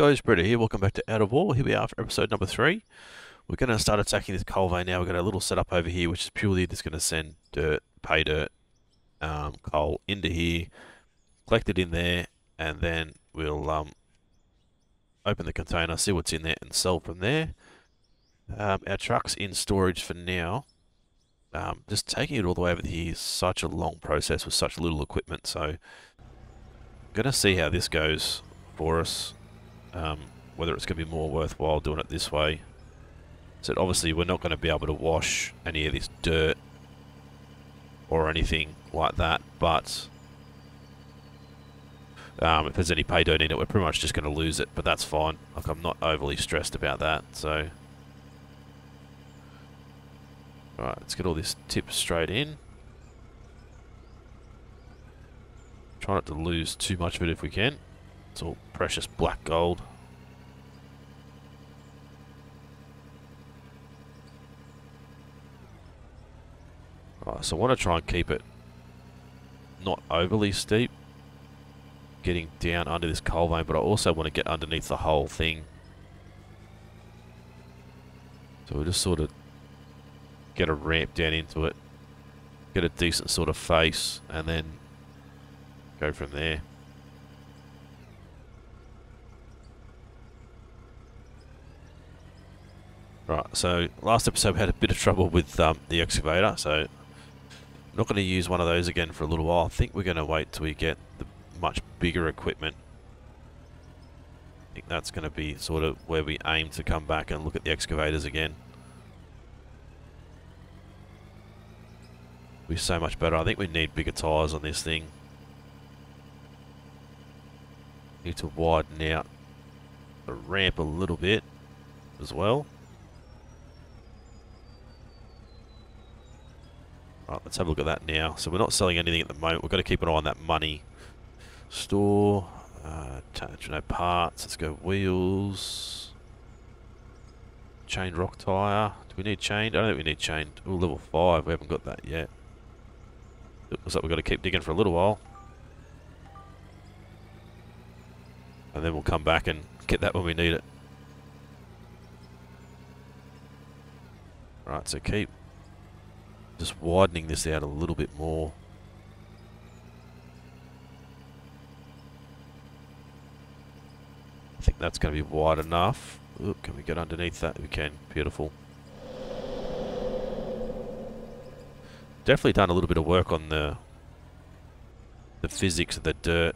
guys, Brett here. Welcome back to Out of Ore. Here we are for episode number three. We're going to start attacking this coal vein now. We've got a little setup over here, which is purely just going to send dirt, pay dirt, um, coal into here, collect it in there, and then we'll um, open the container, see what's in there, and sell from there. Um, our truck's in storage for now. Um, just taking it all the way over here is such a long process with such little equipment, so going to see how this goes for us. Um, whether it's going to be more worthwhile doing it this way. So obviously we're not going to be able to wash any of this dirt or anything like that, but um, if there's any pay dirt in it, we're pretty much just going to lose it, but that's fine. Like I'm not overly stressed about that, so... Alright, let's get all this tip straight in. Try not to lose too much of it if we can. It's all precious black gold. Right, so I want to try and keep it not overly steep, getting down under this coal vein, but I also want to get underneath the whole thing. So we'll just sort of get a ramp down into it, get a decent sort of face, and then go from there. Right, so last episode we had a bit of trouble with um, the excavator, so I'm not going to use one of those again for a little while. I think we're going to wait till we get the much bigger equipment. I think that's going to be sort of where we aim to come back and look at the excavators again. Be so much better. I think we need bigger tyres on this thing. Need to widen out the ramp a little bit as well. Right, let's have a look at that now. So we're not selling anything at the moment. We've got to keep an eye on that money. Store, uh, no parts. Let's go wheels. Chained rock tyre. Do we need chained? I don't think we need chained. Oh, level 5. We haven't got that yet. Looks like we've got to keep digging for a little while. And then we'll come back and get that when we need it. Right, so keep just widening this out a little bit more. I think that's going to be wide enough. Ooh, can we get underneath that? We can. Beautiful. Definitely done a little bit of work on the the physics of the dirt.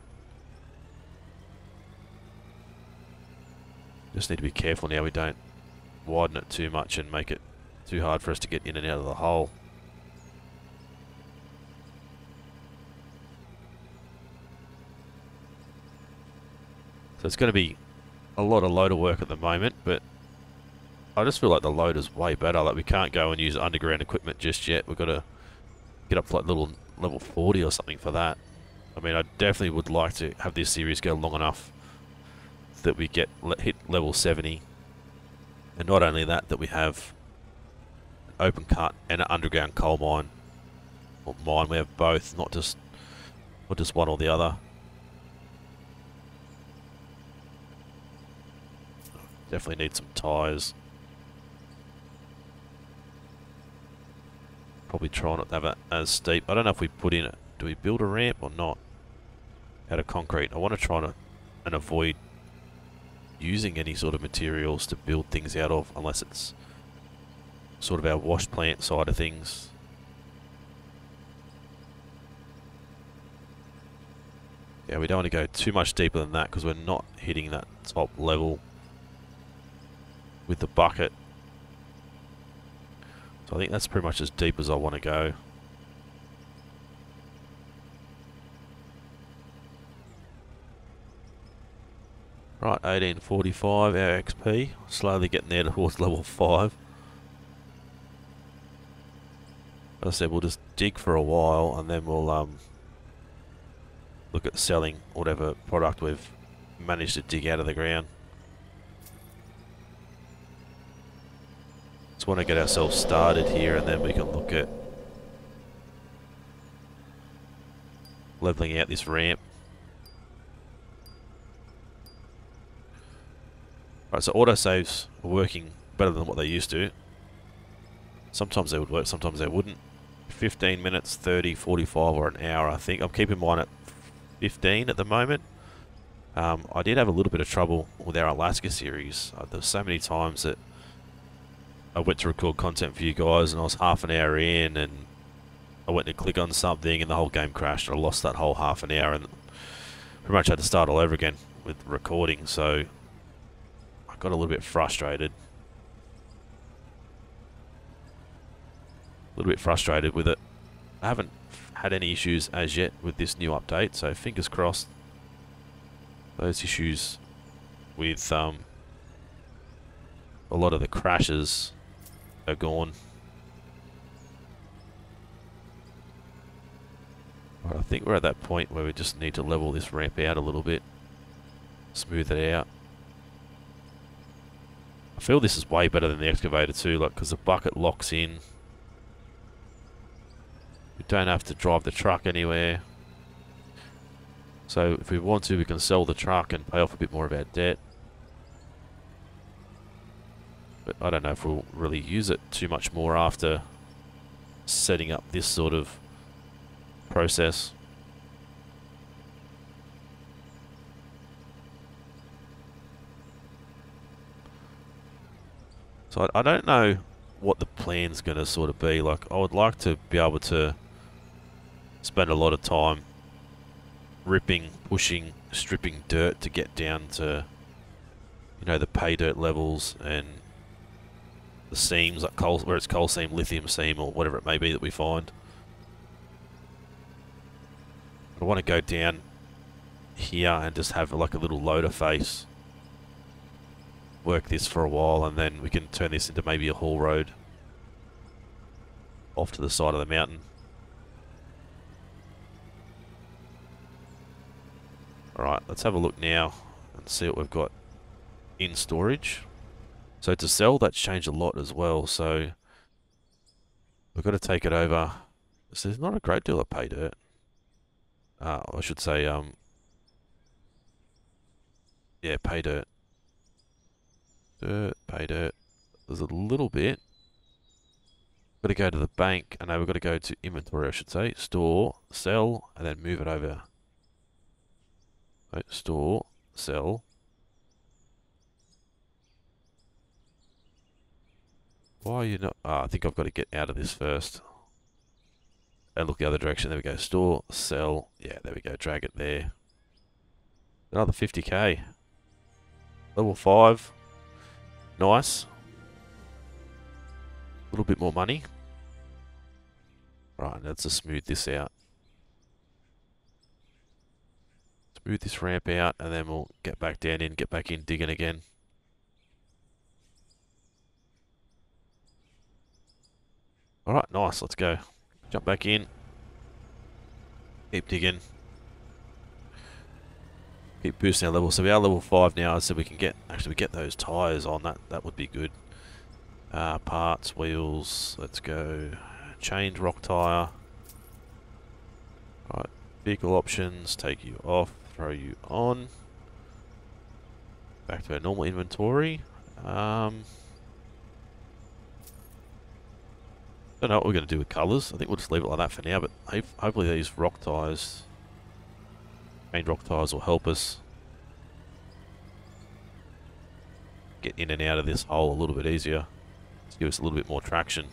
Just need to be careful now we don't widen it too much and make it too hard for us to get in and out of the hole. So it's going to be a lot of loader work at the moment, but I just feel like the loader's way better. Like we can't go and use underground equipment just yet. We've got to get up to like little level 40 or something for that. I mean, I definitely would like to have this series go long enough that we get hit level 70. And not only that, that we have open cut and an underground coal mine. Or mine, we have both, not just not just one or the other. Definitely need some tyres. Probably try not to have it as steep. I don't know if we put in it. Do we build a ramp or not? Out of concrete. I want to try to and avoid using any sort of materials to build things out of unless it's sort of our wash plant side of things. Yeah, we don't want to go too much deeper than that because we're not hitting that top level with the bucket. So I think that's pretty much as deep as I want to go. Right, 1845, our XP. Slowly getting there towards level 5. As I said, we'll just dig for a while and then we'll um, look at selling whatever product we've managed to dig out of the ground. Just want to get ourselves started here and then we can look at leveling out this ramp. Right, so autosaves are working better than what they used to. Sometimes they would work, sometimes they wouldn't. 15 minutes, 30, 45 or an hour I think. I'm keeping mine at 15 at the moment. Um, I did have a little bit of trouble with our Alaska series. Uh, there were so many times that I went to record content for you guys and I was half an hour in and I went to click on something and the whole game crashed I lost that whole half an hour and pretty much had to start all over again with recording so I got a little bit frustrated. A little bit frustrated with it. I haven't had any issues as yet with this new update so fingers crossed those issues with um, a lot of the crashes are gone. I think we're at that point where we just need to level this ramp out a little bit. Smooth it out. I feel this is way better than the excavator too, like because the bucket locks in. We don't have to drive the truck anywhere. So if we want to, we can sell the truck and pay off a bit more of our debt. But I don't know if we'll really use it too much more after setting up this sort of process. So I, I don't know what the plan's going to sort of be. Like, I would like to be able to spend a lot of time ripping, pushing, stripping dirt to get down to, you know, the pay dirt levels and the seams, like coal, where it's coal seam, lithium seam, or whatever it may be that we find. I want to go down here and just have like a little loader face. Work this for a while and then we can turn this into maybe a haul road off to the side of the mountain. Alright, let's have a look now and see what we've got in storage. So to sell, that's changed a lot as well. So we've got to take it over. So there's not a great deal of pay dirt. Uh, I should say, um, yeah, pay dirt. Dirt, pay dirt. There's a little bit. Got to go to the bank, and now we've got to go to inventory, I should say. Store, sell, and then move it over store, sell. Why are you not? Oh, I think I've got to get out of this first. And look the other direction. There we go. Store, sell. Yeah, there we go. Drag it there. Another 50k. Level 5. Nice. A little bit more money. Right, let's just smooth this out. smooth this ramp out and then we'll get back down in, get back in digging again. Alright, nice, let's go. Jump back in. Keep digging. Keep boosting our level. So we are level 5 now, so we can get, actually we get those tyres on, that that would be good. Uh, parts, wheels, let's go. Change rock tyre. Right, vehicle options, take you off throw you on. Back to our normal inventory. Um, don't know what we're going to do with colours. I think we'll just leave it like that for now, but hopefully these rock tyres, main rock tyres will help us get in and out of this hole a little bit easier. Let's give us a little bit more traction.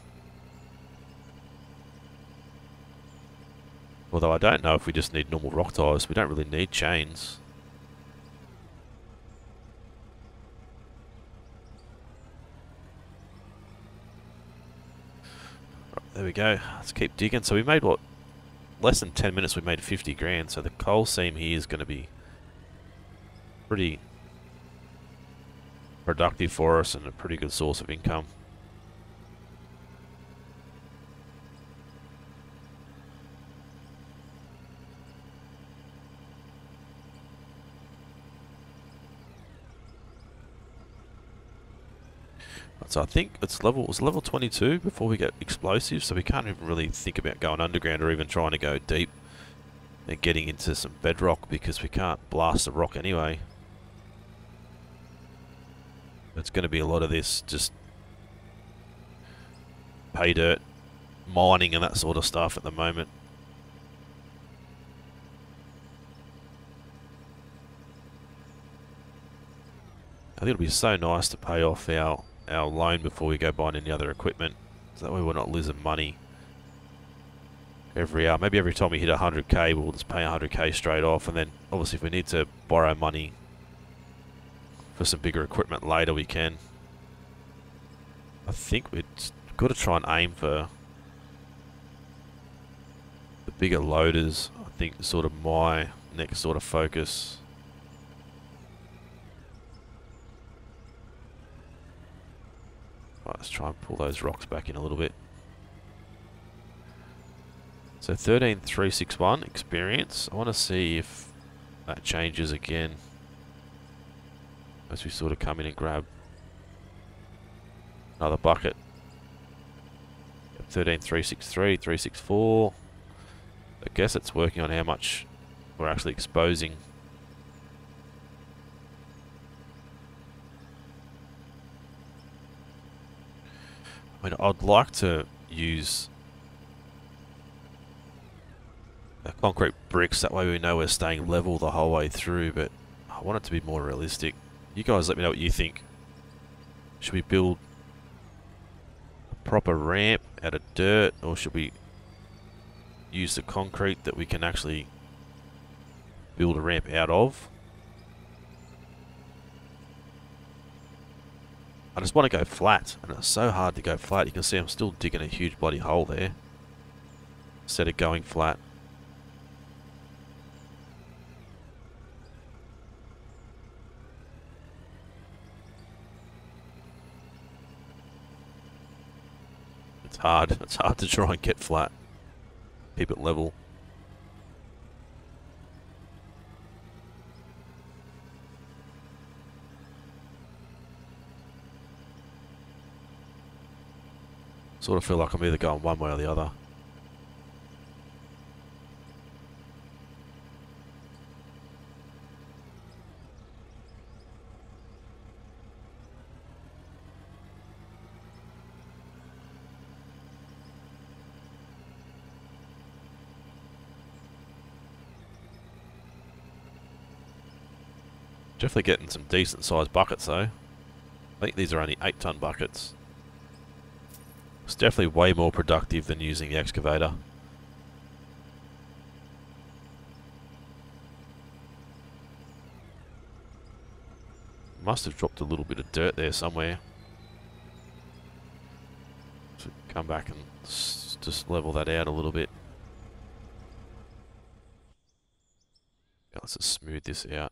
Although I don't know if we just need normal rock tyres. We don't really need chains. There we go. Let's keep digging. So we made what? Less than 10 minutes we made 50 grand. So the coal seam here is going to be pretty productive for us and a pretty good source of income. So I think it's level was level 22 before we get explosives, so we can't even really think about going underground or even trying to go deep and getting into some bedrock because we can't blast the rock anyway. It's going to be a lot of this just pay dirt, mining and that sort of stuff at the moment. I think it'll be so nice to pay off our, our loan before we go buying any other equipment. So that way we're not losing money every hour. Maybe every time we hit 100k, we'll just pay 100k straight off. And then, obviously, if we need to borrow money for some bigger equipment later, we can. I think we've got to try and aim for the bigger loaders. I think sort of my next sort of focus. Right, let's try and pull those rocks back in a little bit. So 13361 experience. I want to see if that changes again as we sort of come in and grab another bucket. 13363, 364. I guess it's working on how much we're actually exposing. I mean, I'd like to use uh, concrete bricks, that way we know we're staying level the whole way through, but I want it to be more realistic. You guys let me know what you think. Should we build a proper ramp out of dirt, or should we use the concrete that we can actually build a ramp out of? I just want to go flat, and it's so hard to go flat. You can see I'm still digging a huge bloody hole there. Instead of going flat. It's hard. It's hard to try and get flat. Keep it level. Sort of feel like I'm either going one way or the other. Definitely getting some decent sized buckets though. I think these are only 8 ton buckets. It's definitely way more productive than using the excavator. Must have dropped a little bit of dirt there somewhere. So come back and just level that out a little bit. let's just smooth this out.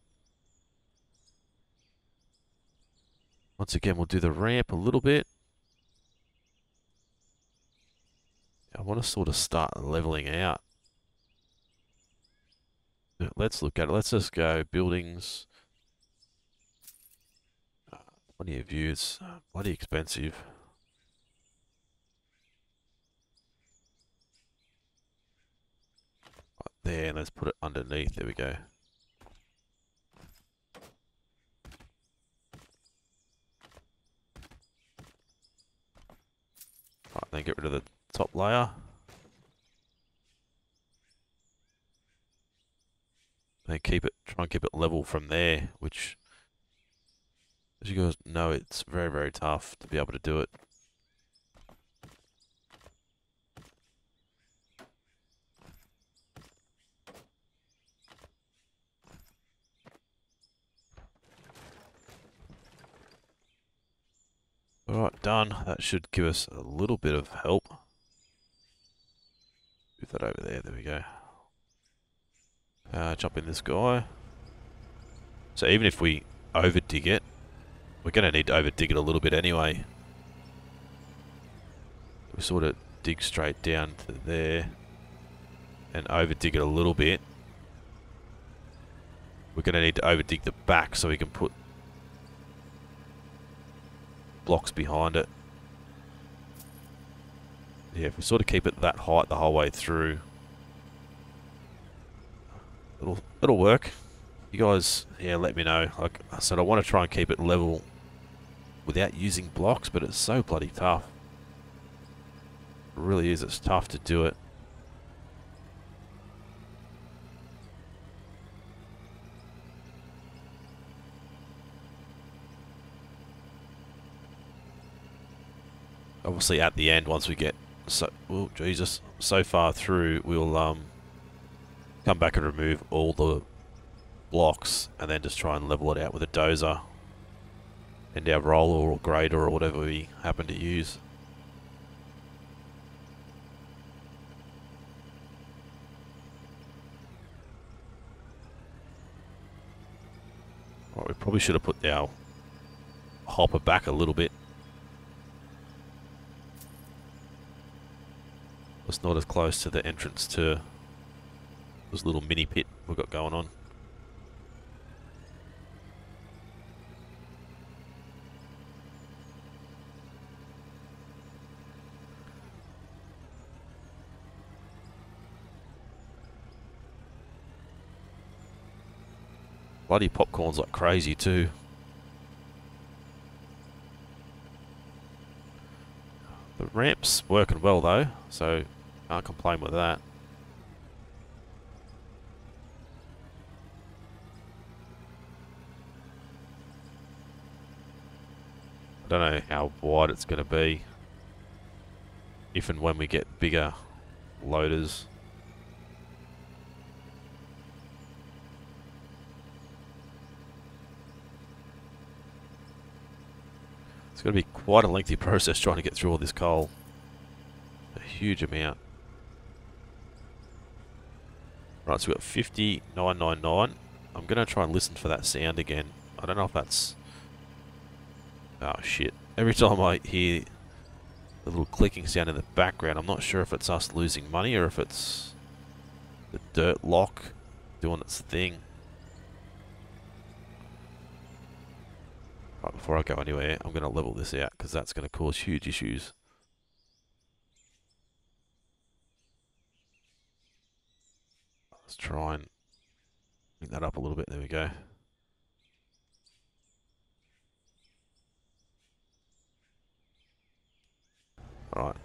Once again, we'll do the ramp a little bit. I want to sort of start leveling out. Let's look at it. Let's just go buildings. Uh, plenty of views. Uh, bloody expensive. Right there, let's put it underneath. There we go. Right, then get rid of the top layer. Then keep it, try and keep it level from there, which, as you guys know, it's very, very tough to be able to do it. Alright, done. That should give us a little bit of help. Move that over there. There we go. Uh, jump in this guy. So even if we over dig it, we're going to need to over dig it a little bit anyway. We sort of dig straight down to there and over dig it a little bit. We're going to need to over dig the back so we can put blocks behind it. Yeah, if we sort of keep it that height the whole way through, it'll it'll work. You guys, yeah, let me know. Like I said, I want to try and keep it level without using blocks, but it's so bloody tough. It really is. It's tough to do it. Obviously, at the end, once we get so, oh Jesus, so far through, we'll um come back and remove all the blocks, and then just try and level it out with a dozer and our roller or grader or whatever we happen to use. Right, we probably should have put our hopper back a little bit. It's not as close to the entrance to this little mini pit we've got going on. Bloody popcorn's like crazy too. The ramp's working well though, so can't complain with that. I don't know how wide it's going to be if and when we get bigger loaders. It's going to be quite a lengthy process trying to get through all this coal. A huge amount. Right, so we've got 50999. I'm going to try and listen for that sound again. I don't know if that's... Oh, shit. Every time I hear the little clicking sound in the background, I'm not sure if it's us losing money or if it's the dirt lock doing its thing. Right, before I go anywhere, I'm going to level this out because that's going to cause huge issues. Let's try and bring that up a little bit. There we go. Alright.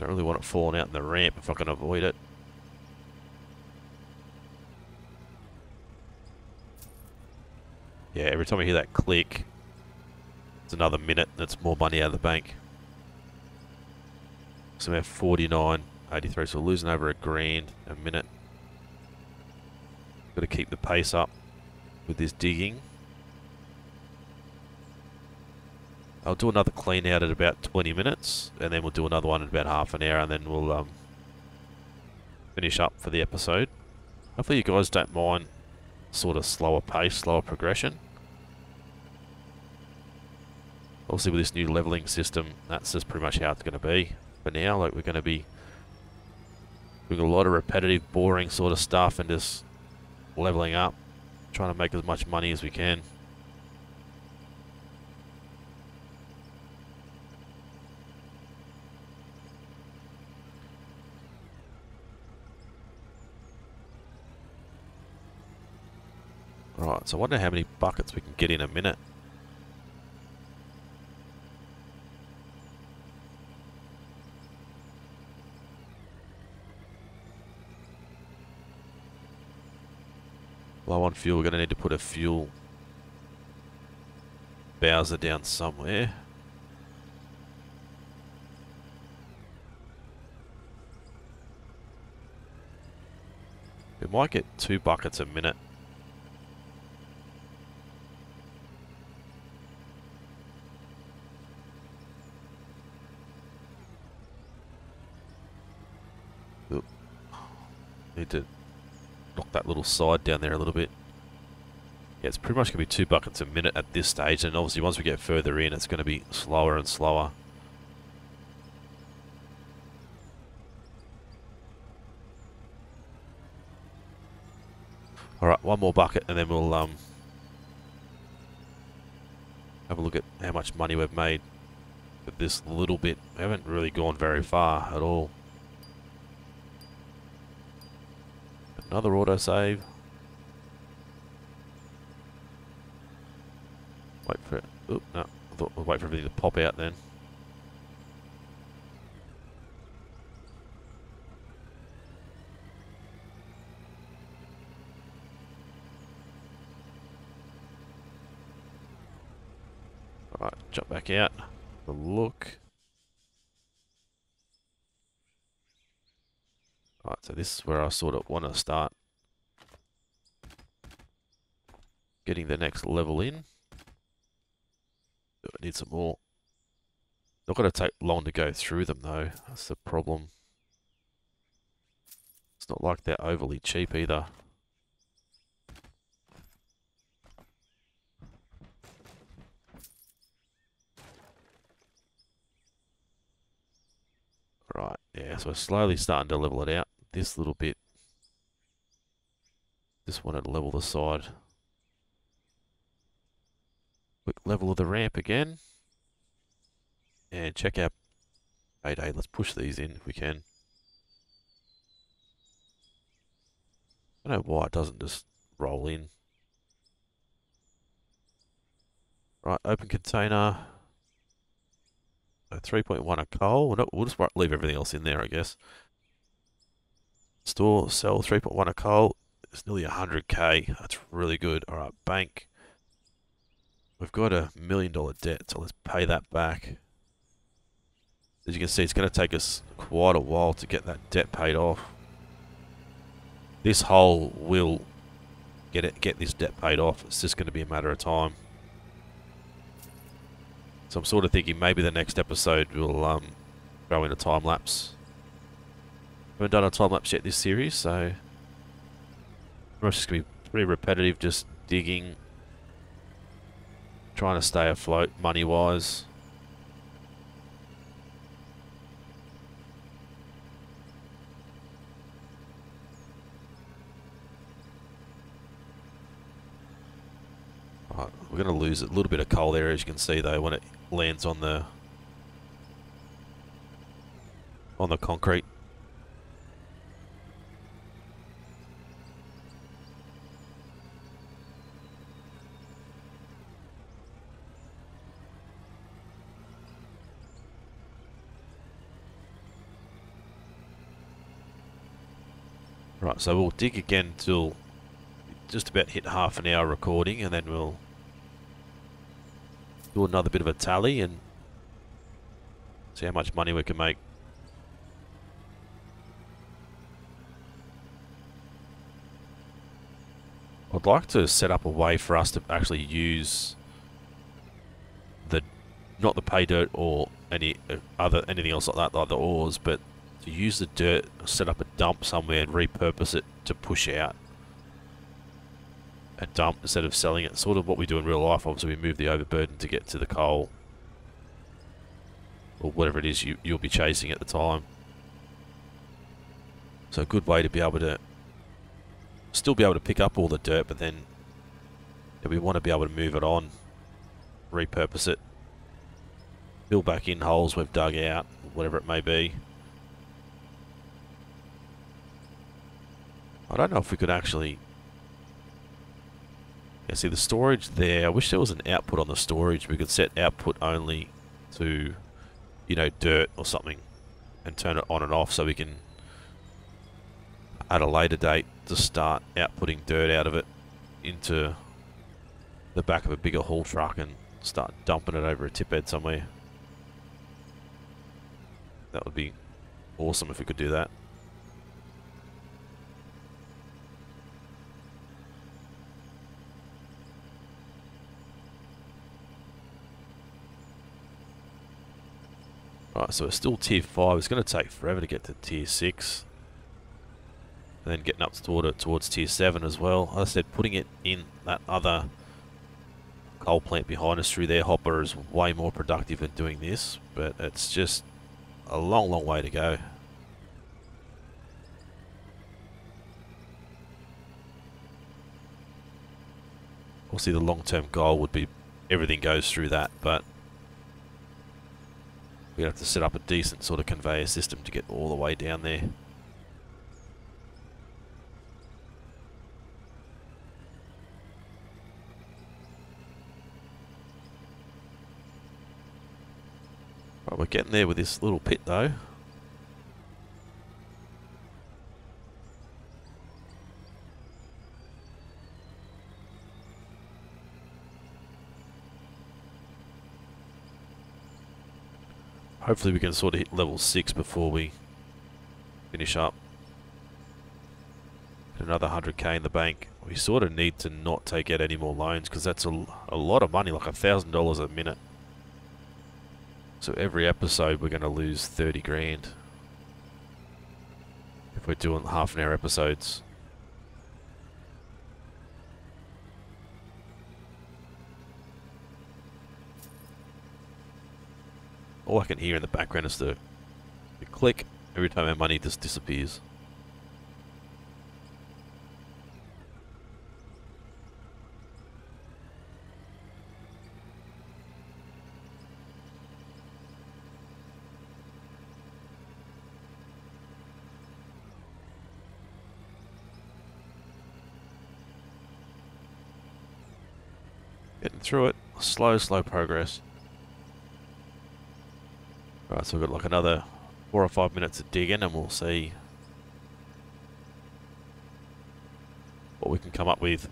Don't really want it falling out in the ramp if I can avoid it. Yeah, every time I hear that click, it's another minute that's more money out of the bank. So we have 49.83, so we're losing over a grand a minute. Got to keep the pace up with this digging. I'll do another clean out at about 20 minutes, and then we'll do another one in about half an hour, and then we'll um, finish up for the episode. Hopefully you guys don't mind sort of slower pace, slower progression. Obviously with this new leveling system, that's just pretty much how it's going to be for now. Like we're going to be doing a lot of repetitive, boring sort of stuff and just leveling up, trying to make as much money as we can. Right, so I wonder how many buckets we can get in a minute. Low on fuel, we're going to need to put a fuel Bowser down somewhere. We might get two buckets a minute. Need to knock that little side down there a little bit. Yeah, it's pretty much going to be two buckets a minute at this stage, and obviously once we get further in, it's going to be slower and slower. Alright, one more bucket, and then we'll um, have a look at how much money we've made with this little bit. We haven't really gone very far at all. Another autosave. Wait for it. Oop, no. I thought we'd wait for everything to pop out then. Alright, jump back out. The look. Alright, so this is where I sort of want to start getting the next level in. I need some more. Not going to take long to go through them though. That's the problem. It's not like they're overly cheap either. Right, yeah, so we're slowly starting to level it out. This little bit. Just wanted to level the side. Quick level of the ramp again. And check out payday. Let's push these in if we can. I don't know why it doesn't just roll in. Right, open container. 3.1 a coal. We'll, we'll just leave everything else in there, I guess. Store, sell 3.1 a coal. It's nearly 100k. That's really good. All right, bank. We've got a million dollar debt, so let's pay that back. As you can see, it's going to take us quite a while to get that debt paid off. This hole will get it, get this debt paid off. It's just going to be a matter of time. So I'm sort of thinking maybe the next episode will um, go in a time lapse. Haven't done a time lapse yet this series, so it's just gonna be pretty repetitive, just digging, trying to stay afloat money wise. we're going to lose a little bit of coal there, as you can see, though, when it lands on the on the concrete. Right, so we'll dig again till just about hit half an hour recording and then we'll do another bit of a tally and see how much money we can make. I'd like to set up a way for us to actually use the not the pay dirt or any uh, other anything else like that, like the ores, but to use the dirt, set up a dump somewhere and repurpose it to push out a dump instead of selling it. Sort of what we do in real life. Obviously, we move the overburden to get to the coal or whatever it is you, you'll be chasing at the time. So a good way to be able to still be able to pick up all the dirt, but then we want to be able to move it on, repurpose it, fill back in holes we've dug out, whatever it may be. I don't know if we could actually yeah, see the storage there. I wish there was an output on the storage. We could set output only to, you know, dirt or something and turn it on and off so we can, at a later date, just start outputting dirt out of it into the back of a bigger haul truck and start dumping it over a tip bed somewhere. That would be awesome if we could do that. Right, so we're still tier 5. It's going to take forever to get to tier 6. And then getting up toward towards tier 7 as well. As I said, putting it in that other coal plant behind us through their hopper is way more productive than doing this. But it's just a long, long way to go. Obviously the long-term goal would be everything goes through that, but We'd have to set up a decent sort of conveyor system to get all the way down there. But we're getting there with this little pit though. Hopefully we can sort of hit level 6 before we finish up. Another 100k in the bank. We sort of need to not take out any more loans because that's a, a lot of money, like a $1,000 a minute. So every episode we're going to lose 30 grand. If we're doing half an hour episodes. All I can hear in the background is the, the click every time our money just disappears. Getting through it. Slow, slow progress. Right, so we've got like another four or five minutes of digging and we'll see what we can come up with.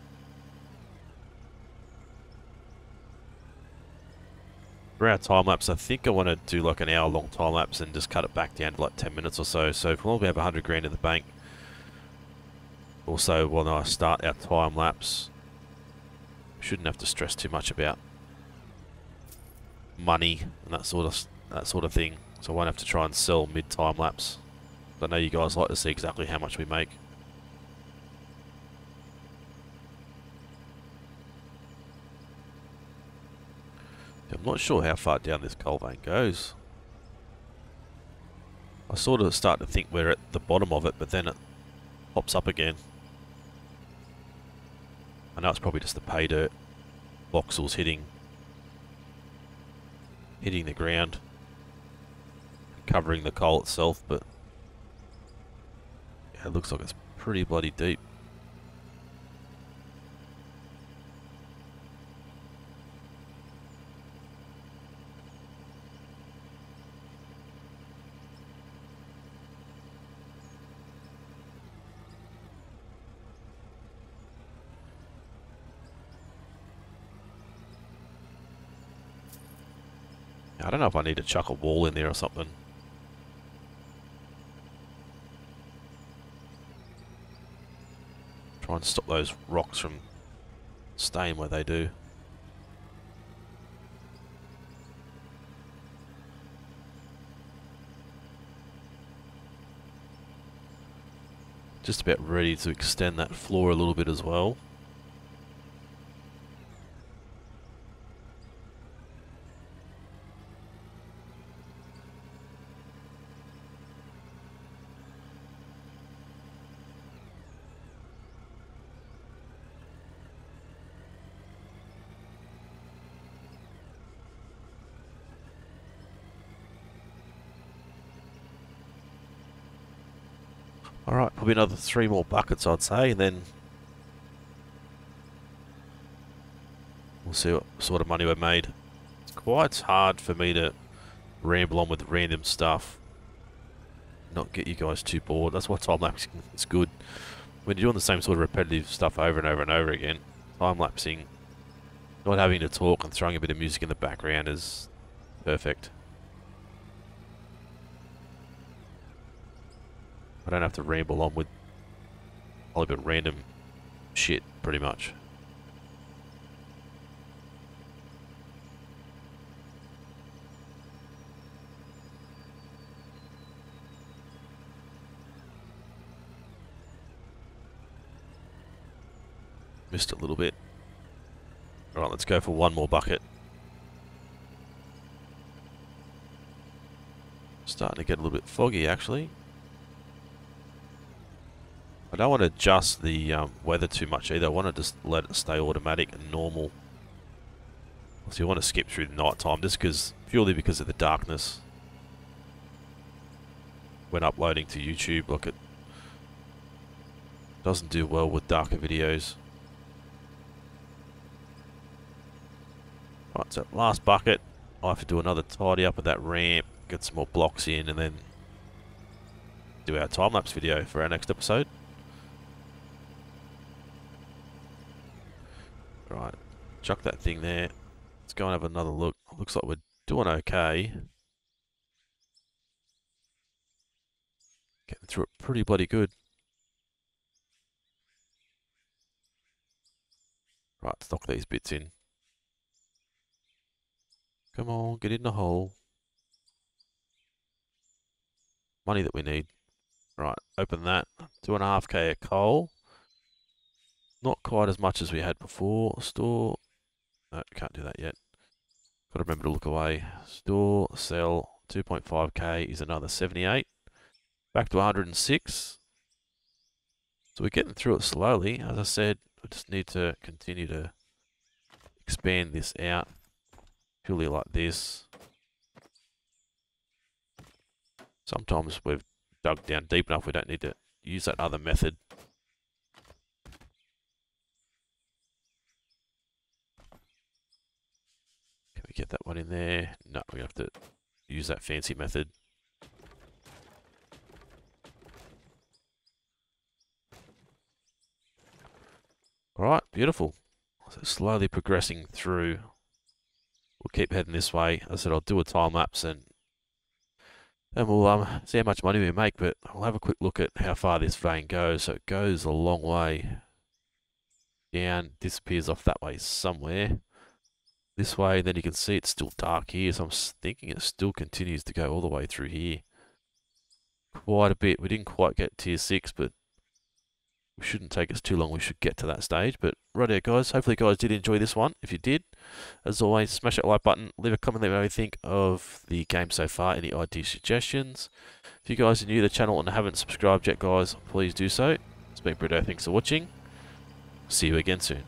For our time lapse, I think I want to do like an hour long time lapse and just cut it back down to like 10 minutes or so. So if we only have 100 grand in the bank, also when I start our time lapse, shouldn't have to stress too much about money and that sort of that sort of thing. So I won't have to try and sell mid time lapse. I know you guys like to see exactly how much we make. I'm not sure how far down this coal vein goes. I sort of start to think we're at the bottom of it, but then it pops up again. I know it's probably just the pay dirt voxels hitting hitting the ground covering the coal itself but yeah, it looks like it's pretty bloody deep I don't know if I need to chuck a wall in there or something. And stop those rocks from staying where they do. Just about ready to extend that floor a little bit as well. Alright, probably another three more buckets I'd say, and then we'll see what sort of money we've made. It's quite hard for me to ramble on with random stuff. Not get you guys too bored. That's why time lapsing is good. When you're doing the same sort of repetitive stuff over and over and over again, time lapsing, not having to talk and throwing a bit of music in the background is perfect. I don't have to ramble on with all bit random shit, pretty much. Missed a little bit. Alright, let's go for one more bucket. Starting to get a little bit foggy, actually. I don't want to adjust the um, weather too much either. I want to just let it stay automatic and normal. So you want to skip through the night time just because, purely because of the darkness. When uploading to YouTube, look, it doesn't do well with darker videos. Right, so last bucket. I have to do another tidy up of that ramp, get some more blocks in, and then do our time-lapse video for our next episode. Right, chuck that thing there. Let's go and have another look. Looks like we're doing okay. Getting through it pretty bloody good. Right, stock these bits in. Come on, get in the hole. Money that we need. Right, open that. Two and a half K of coal. Not quite as much as we had before. Store. No, can't do that yet. Got to remember to look away. Store, sell. 2.5k is another 78. Back to 106. So we're getting through it slowly. As I said, we just need to continue to expand this out purely like this. Sometimes we've dug down deep enough we don't need to use that other method. Get that one in there? No, we have to use that fancy method. Alright, beautiful. So slowly progressing through we'll keep heading this way. As I said I'll do a time lapse and and we'll um, see how much money we make, but we'll have a quick look at how far this vein goes. So it goes a long way down, disappears off that way somewhere. This way, then you can see it's still dark here, so I'm thinking it still continues to go all the way through here. Quite a bit. We didn't quite get tier 6, but we shouldn't take us too long. We should get to that stage. But right here, guys. Hopefully, you guys did enjoy this one. If you did, as always, smash that like button. Leave a comment. Let me know what you think of the game so far. Any idea suggestions? If you guys are new to the channel and haven't subscribed yet, guys, please do so. It's been Britto. Thanks for watching. See you again soon.